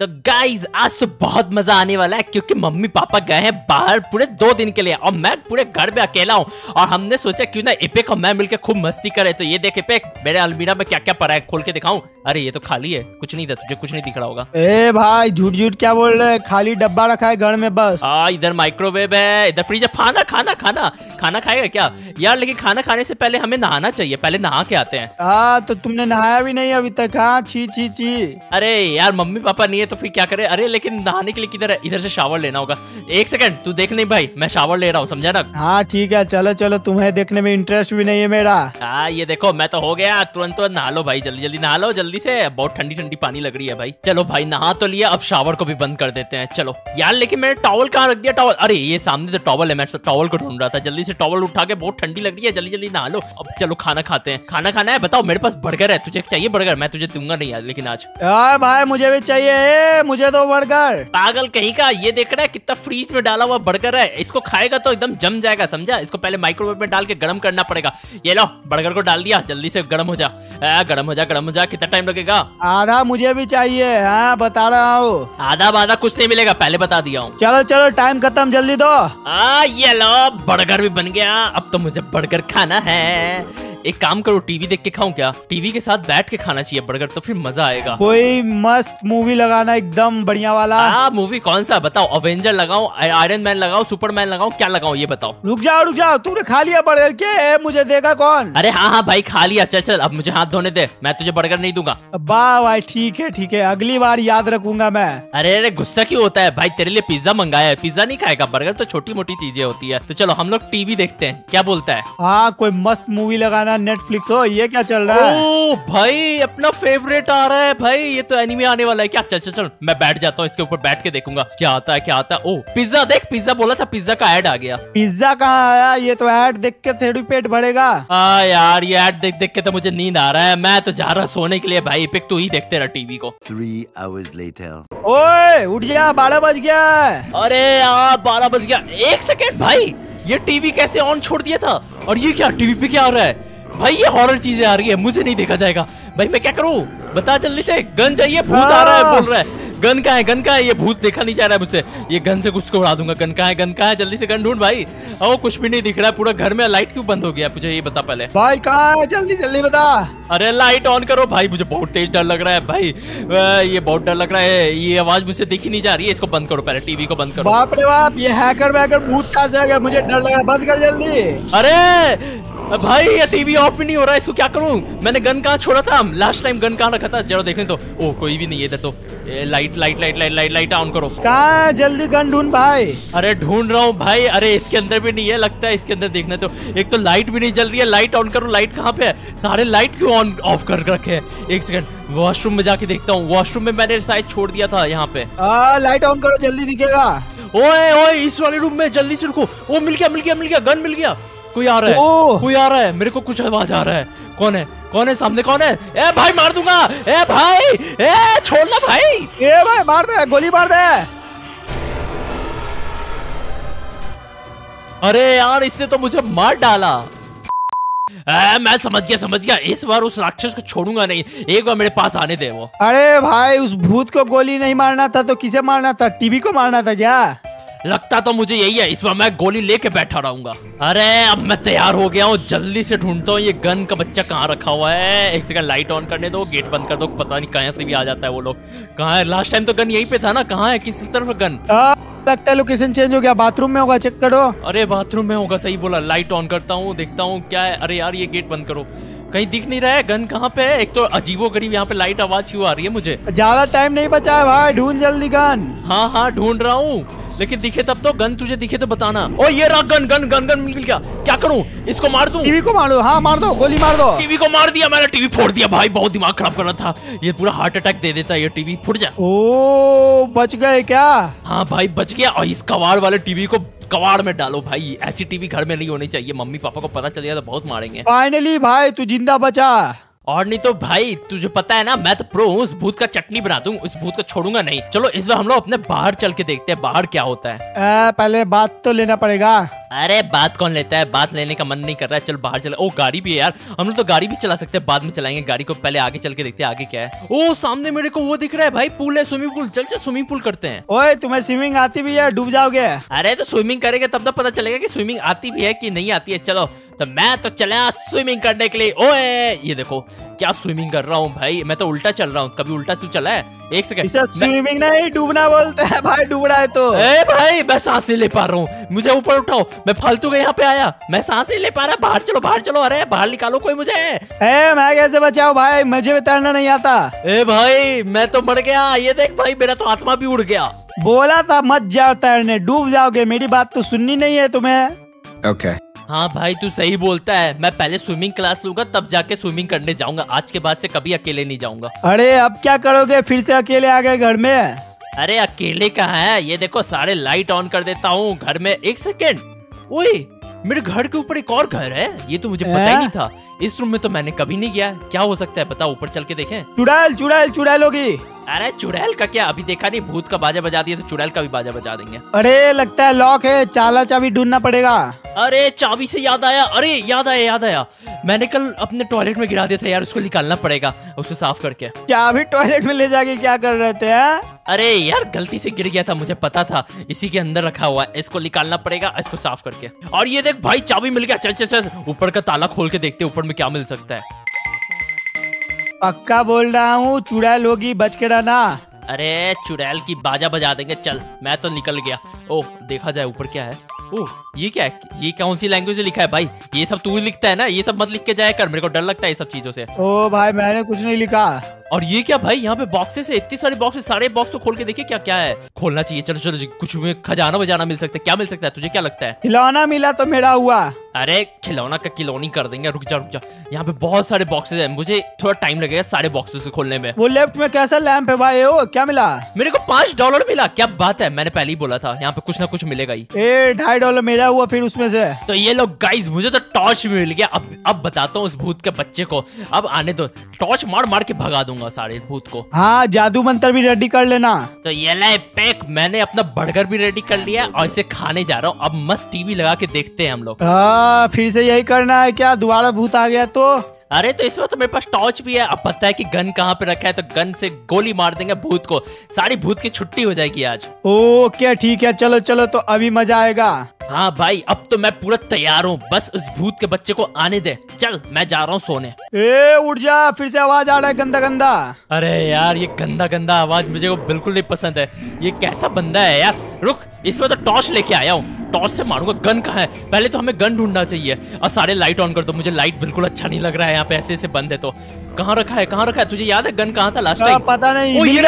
तो गाइज़ आज तो बहुत मज़ा आने वाला है क्योंकि मम्मी पापा गए हैं बाहर पूरे दो दिन के लिए और मैं पूरे घर में अकेला हूँ और हमने सोचा क्यों ना इपिक और मैं मिलकर खूब मस्ती करे। तो ये देख इपिक मेरे अलमीरा में क्या क्या पड़ा है खोल के दिखाऊँ? अरे ये तो खाली है कुछ नहीं था तुझे कुछ नहीं दिख रहा होगा। ए भाई झूठ झूठ क्या बोल रहे हैं? खाली डब्बा रखा है घर में बस। हाँ इधर माइक्रोवेव है इधर फ्रिज है। खाना खाना खाना। खाना खाएगा क्या? यार लेकिन खाना खाने से पहले हमें नहाना चाहिए पहले नहा के आते हैं। हाँ तो तुमने नहाया भी नहीं अभी तक हाँ? छी छी छी। अरे यार मम्मी पापा नहीं है तो फिर क्या करे? अरे लेकिन नहाने के लिए किधर है? इधर से शावर लेना होगा। एक सेकंड तू देख नहीं भाई मैं शावर ले रहा हूँ समझा ना? हाँ ठीक है चलो चलो तुम्हें देखने में इंटरेस्ट भी नहीं है मेरा। हाँ ये देखो मैं तो हो गया तुरंत तुरंत नहा लो भाई जल्दी जल्दी नहा लो जल्दी से। बहुत ठंडी ठंडी पानी लग रही है भाई। चलो भाई नहा तो लिया अब शावर को भी बंद कर देते हैं चलो। यार लेकिन मैंने टॉवल कहाँ रख दिया? टॉवल अरे ये सामने तो टॉवल है मैं टॉवल को ढूंढ रहा था। जल्दी से टॉवल उठा के बहुत ठंडी लग रही है जल्दी जल्दी नहा लो। अब चलो खाना खाते हैं। खाना खाना है? बताओ मेरे पास बर्गर है तुझे चाहिए बर्गर मैं तुझे दूँगा नहीं यार लेकिन आज। यार भाई मुझे भी चाहिए। मुझे दो बर्गर। पागल कहीं का ये देख रहा है कितना फ्रीज में डाला हुआ बर्गर है। इसको खाएगा तो एकदम जम जाएगा समझा? इसको पहले माइक्रोवेव में डाल के गर्म करना पड़ेगा। ये लो बर्गर को डाल दिया जल्दी से गर्म हो जा। आ, गर्म हो जा गर्म हो जा कितना टाइम लगेगा? आधा मुझे भी चाहिए हाँ बता रहा हूँ। आधा आधा कुछ नहीं मिलेगा पहले बता दिया हूँ। चलो चलो टाइम खत्म जल्दी दो। आ ये लो बर्गर भी बन गया। अब तो मुझे बर्गर खाना है। एक काम करो टीवी देख के खाऊं क्या? टीवी के साथ बैठ के खाना चाहिए बर्गर तो फिर मज़ा आएगा। कोई मस्त मूवी लगाना एकदम बढ़िया वाला। हाँ मूवी कौन सा? बताओ अवेंजर लगाओ आयरन मैन लगाओ सुपरमैन लगाओ क्या लगाओ ये बताओ। रुक जाओ रुक जाओ तुमने खा लिया बर्गर के मुझे देगा कौन? अरे हाँ हाँ भाई खा लिया चल चल अब मुझे हाथ धोने दे मैं तुझे बर्गर नहीं दूँगा। वाह भाई ठीक है ठीक है अगली बार याद रखूँगा मैं। अरे अरे गुस्सा क्यों होता है? भाई तेरे लिए पिज्जा मंगाया है पिज्जा नहीं खाएगा बर्गर तो छोटी मोटी चीज़ें होती है। तो चलो हम लोग टीवी देखते हैं क्या बोलता है? हाँ कोई मस्त मूवी लगाना नेटफ्लिक्स हो ये क्या चल रहा है? ओ भाई अपना फेवरेट आ रहा है। भाई ये तो एनिमे आने वाला है। क्या? चल चल चल मैं बैठ जाता हूँ इसके ऊपर बैठ के देखूँगा। क्या आता है क्या आता है? ओ पिज्जा देख पिज्जा बोला था पिज्जा का एड आ गया। पिज्जा कहाँ आया? ये तो ऐड देख के थोड़ी पेट भरेगा। हाँ यार ये ऐड देख देख के तो मुझे नींद आ रहा है। मैं तो जा रहा सोने के लिए। भाई पिक तू ही देखते रहा टीवी को। Three hours later. ओए उठ जा बारह बज गया अरे यार बारह बज गया। एक सेकेंड भाई ये टीवी कैसे ऑन छोड़ दिया था? और ये क्या टीवी पे क्या आ रहा है? भाई ये हॉरर चीज़ें आ रही है मुझे नहीं देखा जाएगा। भाई मैं क्या करूँ? बता जल्दी से गन चाहिए भूत आ रहा है बोल रहा है। गन का है गन का है? ये भूत देखा नहीं जा रहा है मुझसे। ये गन से कुछ को उड़ा दूँगा गन का है गन का है? जल्दी से गन ढूंढ भाई। ओ कुछ भी नहीं दिख रहा है पूरा घर में लाइट क्यों बंद हो गया? मुझे ये बता पहले। भाई कहा है? जल्दी जल्दी बता। अरे लाइट ऑन करो भाई मुझे बहुत तेज डर लग रहा है भाई। ये बहुत डर लग रहा है ये आवाज़ मुझसे देखी नहीं जा रही है इसको बंद करो पहले टीवी को बंद करो। बाप रे बाप ये हैकर वैकर भूत का मुझे डर लग रहा है बंद कर जल्दी। अरे भाई ये टीवी ऑफ़ भी नहीं हो रहा है इसको क्या करूँ? मैंने गन कहाँ छोड़ा था? लास्ट टाइम गन कहाँ रखा था? जरा देखने तो ओ कोई भी नहीं है इधर तो। Light light light light light light on करो। कहाँ है? जल्दी गन ढूंढ भाई। अरे ढूंढ रहा हूँ भाई। अरे इसके अंदर भी नहीं है लगता है इसके अंदर देखना तो एक तो लाइट भी नहीं जल रही है। लाइट ऑन करो। लाइट कहाँ पे है? सारे लाइट क्यों ऑन ऑफ़ कर रखे हैं? एक सेकंड वॉशरूम में जाके देखता हूँ। वॉशरूम में मैंने शायद छोड़ दिया था यहाँ पे। आ, लाइट ऑन करो। जल्दी दिखेगा। ओए ओए इस वाले रूम में जल्दी से रुको। ओ मिल गया मिल गया मिल गया। गन मिल गया। कोई आ रहा है? कोई आ रहा है? मेरे को कुछ आवाज़ आ रहा है। कौन है? कौन है सामने? कौन है? ए भाई मार दूँगा। ए भाई ए छोड़ना भाई। ए भाई मार है गोली मार है अरे यार इससे तो मुझे मार डाला। ए, मैं समझ गया समझ गया। इस बार उस राक्षस को छोड़ूँगा नहीं। एक बार मेरे पास आने दे वो। अरे भाई उस भूत को गोली नहीं मारना था तो किसे मारना था? टीवी को मारना था क्या? लगता तो मुझे यही है इस बार मैं गोली लेके बैठा रहूँगा। अरे अब मैं तैयार हो गया हूँ जल्दी से ढूंढता हूँ ये गन का बच्चा कहाँ रखा हुआ है। एक सेकंड लाइट ऑन करने दो गेट बंद कर दो पता नहीं कहाँ से भी आ जाता है वो लोग। कहाँ है? लास्ट टाइम तो गन यहीं पे था ना कहाँ है? किस तरफ़ गन? आ, लगता है लोकेशन चेंज हो गया बाथरूम में होगा चेक करो। अरे बाथरूम में होगा सही बोला लाइट ऑन करता हूँ देखता हूँ क्या है। अरे यार ये गेट बंद करो। कहीं दिख नहीं रहा है? गन कहाँ पे है? एक तो अजीबो गरीब यहाँ पे लाइट आवाज़ क्यों आ रही है मुझे? ज़्यादा टाइम नहीं बचा है भाई ढूंढ जल्दी गन। हाँ हाँ ढूंढ रहा हूँ। लेकिन दिखे तब तो गन तुझे दिखे तो बताना। ओ ये रहा गन गन गन गन मिल गया। क्या करूँ? इसको मार दूँ? टीवी को मारो हाँ मार दो गोली मार दो। टीवी को मार दिया मैंने टीवी फोड़ दिया भाई बहुत दिमाग खराब कर रहा था। ये पूरा हार्ट अटैक दे देता है ये टीवी फुट जा। ओ बच गए क्या? हाँ भाई बच गया। और इस कबाड़ वाले टीवी को कवाड़ में डालो भाई। ऐसी टीवी घर में नहीं होनी चाहिए। मम्मी पापा को पता चल गया तो बहुत मारेंगे। फाइनली भाई तू ज़िंदा बचा। और नहीं तो भाई तुझे पता है ना मैं तो प्रो हूँ उस भूत का चटनी बना दूँगा उस भूत को छोड़ूँगा नहीं। चलो इस बार हम लोग अपने बाहर चल के देखते हैं बाहर क्या होता है। आ, पहले बात तो लेना पड़ेगा। अरे बात कौन लेता है? बात लेने का मन नहीं कर रहा है। चल बाहर चला। ओ गाड़ी भी है यार। हम लोग तो गाड़ी भी चला सकते हैं। बाद में चलाएँगे। गाड़ी को पहले आगे चल के देखते हैं आगे क्या है। ओ सामने मेरे को वो दिख रहा है भाई। पूल है स्विमिंग पूल। चल चल स्विमिंग पूल करते हैं। ओए तुम्हें स्विमिंग आती भी है डूब जाओगे? अरे तो स्विमिंग करेंगे तब तो पता चलेगा की स्विमिंग आती भी है कि नहीं आती है। चलो तो मैं तो चला स्विमिंग करने के लिए। ओए ये देखो। क्या स्विमिंग कर रहा हूँ भाई? मैं तो उल्टा चल रहा हूँ। कभी उल्टा तू चला है? एक सेकंड इसे स्विमिंग नहीं डूबना बोलते हैं भाई डूब रहा है तो। ए भाई मैं सांस नहीं ले पा रहा हूँ। मुझे ऊपर उठाओ। मैं फालतू के यहाँ पे आया। मैं सांस नहीं ले पा रहा। बाहर चलो बाहर चलो। अरे बाहर निकालो कोई मुझे। ए मैं कैसे बचाओ भाई? मुझे भी तैरना नहीं आता। ए भाई मैं तो मर गया। ये देख भाई मेरा तो आत्मा भी उड़ गया। बोला था मत जाओ तैरने। डूब जाओगे। मेरी बात तो सुननी नहीं है तुम्हें। Okay Okay. हाँ भाई तू सही बोलता है। मैं पहले स्विमिंग क्लास लूँगा तब जाके स्विमिंग करने जाऊँगा। आज के बाद से कभी अकेले नहीं जाऊँगा। अरे अब क्या करोगे? फिर से अकेले आ गए घर में? अरे अकेले कहाँ है? ये देखो सारे लाइट ऑन कर देता हूँ घर में। एक सेकेंड ओए मेरे घर के ऊपर एक और घर है? ये तो मुझे पता ही नहीं था। इस रूम में तो मैंने कभी नहीं गया। क्या हो सकता है? पता ऊपर चल के देखें। चुड़ैल चुड़ैल चुड़ैल होगी। अरे चुड़ैल का क्या? अभी देखा नहीं भूत का बाजा बजा दिया तो चुड़ैल का भी बाजा बजा देंगे। अरे लगता है लॉक है। चाला चाबी ढूंढना पड़ेगा। अरे चाबी से याद आया। अरे याद आया याद आया। मैंने कल अपने टॉयलेट में गिरा दिया था यार उसको निकालना पड़ेगा उसको साफ़ करके। क्या अभी टॉयलेट में ले जाके क्या कर रहे थे हैं? अरे यार गलती से गिर गया था मुझे पता था। इसी के अंदर रखा हुआ है इसको निकालना पड़ेगा इसको साफ़ करके। और ये देख भाई चाबी मिल गया। चल चल चल। ऊपर का ताला खोल के देखते ऊपर में क्या मिल सकता है। पक्का बोल रहा हूँ चुड़ैल होगी बच के रहना। अरे चुड़ैल की बाजा बजा देंगे चल। मैं तो निकल गया। ओह देखा जाए ऊपर क्या है। ओह, ये क्या है? ये कौन सी लैंग्वेज में लिखा है भाई? ये सब तू लिखता है ना? ये सब मत लिख के जाया कर, मेरे को डर लगता है ये सब चीज़ों से। ओ भाई, मैंने कुछ नहीं लिखा। और ये क्या भाई यहाँ पे बॉक्सेस है इतने सारे बॉक्सेस सारे बॉक्स को खोल के देखिए क्या क्या है। खोलना चाहिए। चलो चलो कुछ में खजाना बजाना मिल सकता है। क्या मिल सकता है? तुझे क्या लगता है? खिलौना मिला तो मेरा हुआ। अरे खिलौना का खिलौनी कर देंगे। रुक जा रुक जा। यहाँ पे बहुत सारे बॉक्सेस हैं। मुझे थोड़ा टाइम लगेगा सारे बॉक्सेस को खोलने में। वो लेफ़्ट में कैसा लैंप है भाई? ओ क्या मिला? मेरे को पाँच डॉलर मिला। क्या बात है? मैंने पहले ही बोला था। यहाँ पे कुछ ना कुछ मिलेगा ही। ए ढाई डॉलर मेरा हुआ फिर उसमें से। तो ये लोग गाइस मुझे तो टॉर्च मिल गया। अब अब बताता हूँ उस भूत के बच्चे को। अब आने दो। टॉर्च मार मार के भगा दूँगा। सारे भूत को। हाँ जादू मंत्र भी रेडी कर लेना। तो ये ले पैक मैंने अपना बर्गर भी रेडी कर लिया और इसे खाने जा रहा हूँ। अब मस्त टीवी लगा के देखते हैं हम लोग। हाँ फिर से यही करना है क्या? दोबारा भूत आ गया तो? अरे तो इसमें तो मेरे पास टॉर्च भी है। अब पता है कि गन कहाँ पे रखा है तो गन से गोली मार देंगे भूत को। सारी भूत की छुट्टी हो जाएगी आज। ओके ठीक है? चलो चलो तो अभी मज़ा आएगा। हाँ भाई अब तो मैं पूरा तैयार हूँ। बस उस भूत के बच्चे को आने दे। चल मैं जा रहा हूँ सोने। ए उठ जा फिर से आवाज़ आ रहा है गंदा गंदा। अरे यार ये गंदा गंदा आवाज़ मुझे को बिल्कुल नहीं पसंद है। ये कैसा बंदा है यार? रुक इसमें तो टॉर्च लेके आया हूँ। टॉर्च से मारूँगा गन कहा है? पहले तो हमें गन ढूंढना चाहिए। और सारे लाइट ऑन कर दो मुझे लाइट बिल्कुल अच्छा नहीं लग रहा है यहाँ पे ऐसे ऐसे बंद है तो। कहाँ रखा है कहाँ रखा है? तुझे याद है गन कहाँ था लास्ट टाइम पता नहीं ओ ये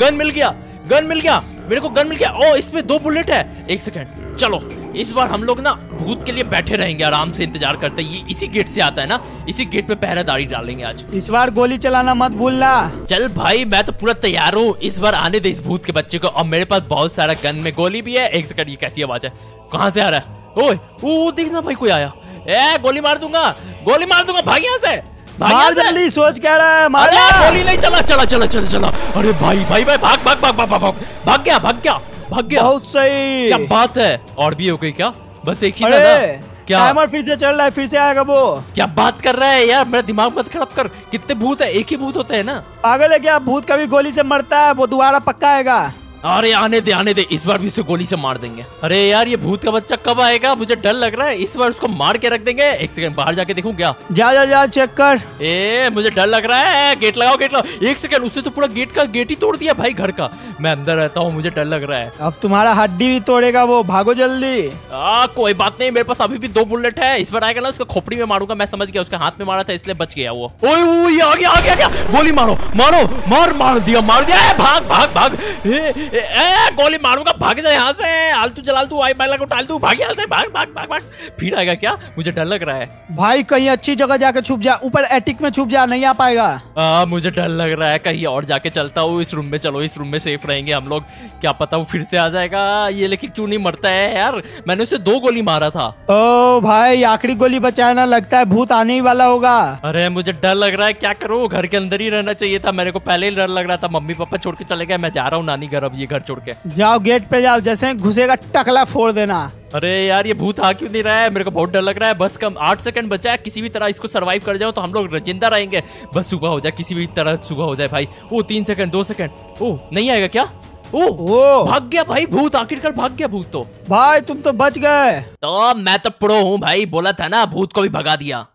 गन मिल गया गन मिल गया मेरे को गन मिल गया। ओ इसमें दो बुलेट है। एक सेकेंड चलो। इस बार हम लोग ना भूत के लिए बैठे रहेंगे आराम से इंतज़ार करते ये इसी गेट से आता है ना? इसी गेट पे पहरेदारी डालेंगे आज। इस बार गोली चलाना मत भूलना। चल भाई मैं तो पूरा तैयार हूँ। इस बार आने दे इस भूत के बच्चे को। और मेरे पास बहुत सारा गन में गोली भी है। एक सेकंड ये कैसी आवाज़ है? कहाँ से आ रहा है? ओए ओ देखना भाई कोई आया। ए गोली मार दूँगा। गोली मार दूँगा। भाग यहाँ से। मार जल्दी सोच क्या रहा है। मार अरे गोली नहीं चला। चला चला चला चला। अरे भाई भाई भाई भाग भाग भाग भाग भाग। भाग गया भाग गया। भाग गया। बहुत सही। क्या बात है? और भी हो गई क्या? बस एक ही था ना? क्या टाइमर फिर से चल रहा है फिर से आएगा वो। क्या बात कर रहा है यार? मेरा दिमाग मत खराब कर। कितने भूत है? एक ही भूत होते है ना? पागल है क्या? भूत कभी गोली से मरता है वो दोबारा पक्का आएगा। अरे आने दे आने दे इस बार भी उसे गोली से मार देंगे। अरे यार ये भूत का बच्चा कब आएगा? मुझे डर लग रहा है। इस बार उसको मार के रख देंगे। एक सेकंड बाहर जाके देखूँ क्या? जा जा जा चेक कर। ए मुझे डर लग रहा है। गेट लगाओ गेट लगाओ। एक सेकंड उसने तो पूरा गेट का गेट ही तोड़ दिया भाई घर का। मैं अंदर रहता हूँ मुझे डर लग रहा है। अब तुम्हारा हड्डी भी तोड़ेगा वो। भागो जल्दी। आ, कोई बात नहीं मेरे पास अभी भी दो बुलेट है। इस बार आएगा ना उसका खोपड़ी में मारूँगा। मैं समझ गया उसके हाथ में मारा था इसलिए बच गया वो। ओए ओए ये आ गया आ गया गोली मारो मारो मार मार दिया मार दिया। भाग भाग भाग। गोली मारूँगा भाग जा यहाँ से। आलतू जलालतू आई बैला को टालतू भाग यहाँ से भाग भाग भाग भाग। फिर आएगा क्या? मुझे डर लग रहा है। भाई कहीं अच्छी जगह जाके छुप जा ऊपर एटिक में छुप जा नहीं आ पाएगा। आ, मुझे डर लग रहा है कहीं और जाके चलता हूँ इस रूम में चलो इस रूम में सेफ़ रहेंगे हम लोग। क्या पता वो फिर से आ जाएगा। ये लेकिन क्यों नहीं मरता है यार? मैंने उसे दो गोली मारा था। ओ भाई आखिरी गोली बचाना लगता है भूत आने ही वाला होगा। अरे मुझे डर लग रहा है क्या करो? घर के अंदर ही रहना चाहिए था मेरे को पहले ही डर लग रहा था। मम्मी पापा छोड़ के चले गए मैं जा रहा हूँ नानी घर अब ये घर छोड़ के। जाओ गेट पे जाओ जैसे घुसेगा टकला फोड़ देना। अरे यार ये भूत आ क्यों नहीं रहा है? मेरे को बहुत डर लग रहा है। बस कम आठ सेकंड बचा है किसी भी तरह इसको सरवाइव कर जाओ तो हम लोग ज़िंदा रहेंगे। बस सुबह हो जाए किसी भी तरह सुबह हो जाए भाई। ओ तीन सेकंड दो सेकंड। ओ नहीं आएगा क्या? ओ ओ। भाग गया भाई भूत आखिरकार भाग गया भूत तो। भाई तुम तो बच गए। तो मैं तो प्रो हूँ भाई बोला था ना भूत को भी भगा दिया।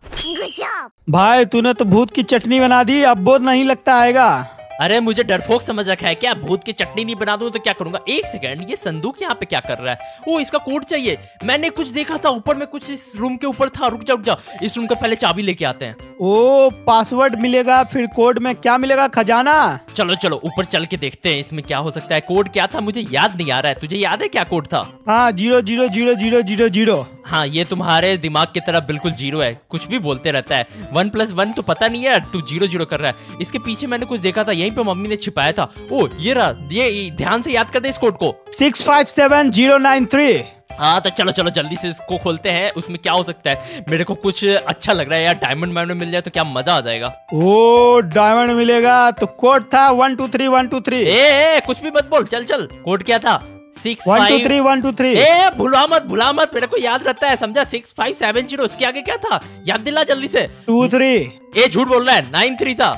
भाई तूने तो भूत की चटनी बना दी अब बोध नहीं लगता आएगा। अरे मुझे डरपोक समझ रखा है। क्या भूत की चटनी नहीं बना दूँ तो क्या करूँगा? एक सेकंड ये संदूक यहाँ पे क्या कर रहा है? ओ इसका कोड चाहिए। मैंने कुछ देखा था ऊपर में कुछ इस रूम के ऊपर था। रुक जा रुक जा इस रूम का पहले चाबी लेके आते हैं। ओ पासवर्ड मिलेगा फिर कोड में क्या मिलेगा? खजाना? चलो चलो ऊपर चल के देखते हैं इसमें क्या हो सकता है। कोड क्या था? मुझे याद नहीं आ रहा है। तुझे याद है क्या कोड था? हाँ zero zero zero zero zero zero. हाँ ये तुम्हारे दिमाग की तरफ़ बिल्कुल ज़ीरो है। कुछ भी बोलते रहता है। वन प्लस वन तो पता नहीं है तू ज़ीरो ज़ीरो कर रहा है। इसके पीछे मैंने कुछ देखा था यहीं पे मम्मी ने छिपाया था। ओ ये रहा ये ध्यान से याद कर दे इस कोड को। Six five seven zero nine three. हाँ तो चलो चलो जल्दी से इसको खोलते हैं। उसमें क्या हो सकता है? मेरे को कुछ अच्छा लग रहा है यार। डायमंड वायमंड मिल जाए तो क्या मज़ा आ जाएगा? ओ डायमंड मिलेगा। तो कोड था one two three one two three A, ए कुछ भी मत बोल चल चल। कोड क्या था? Six one two three one two three A भुला मत भुला मत मेरे को याद रहता है समझा? सिक्स फाइव सेवन ज़ीरो इसके आगे क्या था? याद दिला जल्दी से। टू थ्री ए झूठ बोल रहा है नाइन थ्री था।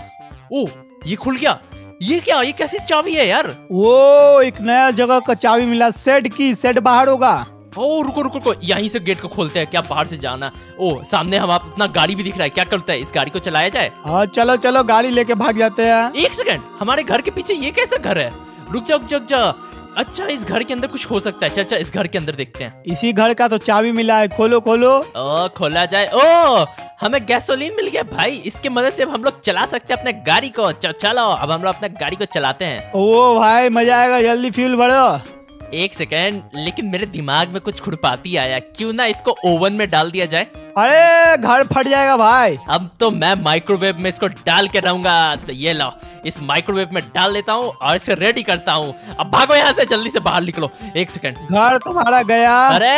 ओ ये खुल गया। ये क्या ये कैसी चाबी है यार? ओ एक नया जगह का चाबी मिला सेट की सेट बाहर होगा। ओ रुको रुको रुको यहीं से गेट को खोलते हैं क्या बाहर से जाना ओ सामने हम आप अपना गाड़ी भी दिख रहा है क्या करता है इस गाड़ी को चलाया जाए? हाँ चलो चलो गाड़ी लेके भाग जाते हैं। एक सेकंड हमारे घर के पीछे ये कैसा घर है? रुक जा रुक जा रुक जा अच्छा इस घर के अंदर कुछ हो सकता है। चाचा इस घर के अंदर देखते हैं। इसी घर का तो चाबी मिला है। खोलो खोलो। ओ खोला जाए। ओ हमें गैसोलीन मिल गया भाई। इसके मदद से अब हम लोग चला सकते हैं अपने गाड़ी को। चलो अब हम लोग अपने गाड़ी को चलाते हैं। ओ भाई मज़ा आएगा। जल्दी फ्यूल भरो। एक सेकेंड लेकिन मेरे दिमाग में कुछ खुड़पाती आया। क्यों ना इसको ओवन में डाल दिया जाए? अरे घर फट जाएगा भाई। अब तो मैं माइक्रोवेव में इसको डाल के रहूँगा। तो ये लो इस माइक्रोवेव में डाल लेता हूँ और इसे रेडी करता हूँ। अब भागो यहाँ से जल्दी से बाहर निकलो। एक सेकेंड। घर तुम्हारा गया। अरे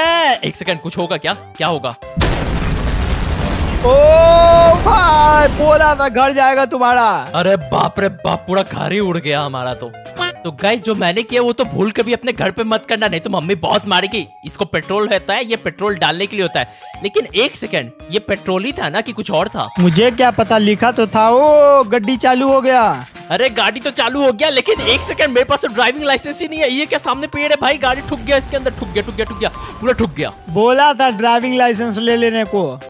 एक सेकेंड कुछ होगा क्या? क्या होगा? ओ भाई बोला था घर जाएगा तुम्हारा। अरे बाप रे बाप पूरा घर ही उड़ गया हमारा तो। तो गाइस जो मैंने किया वो तो भूल कभी अपने घर पे मत करना नहीं तो मम्मी बहुत मारेगी। इसको पेट्रोल होता है ये पेट्रोल डालने के लिए होता है। लेकिन एक सेकंड ये पेट्रोल ही था ना कि कुछ और था? मुझे क्या पता लिखा तो था ओ गड्डी चालू हो गया। अरे गाड़ी तो चालू हो गया लेकिन एक सेकंड मेरे पास तो ड्राइविंग लाइसेंस ही नहीं है। ये क्या सामने पेड़ है भाई? गाड़ी ठुक गया इसके अंदर ठुक गया ठुक गया ठुक गया पूरा ठुक गया। बोला था ड्राइविंग लाइसेंस ले लेने को।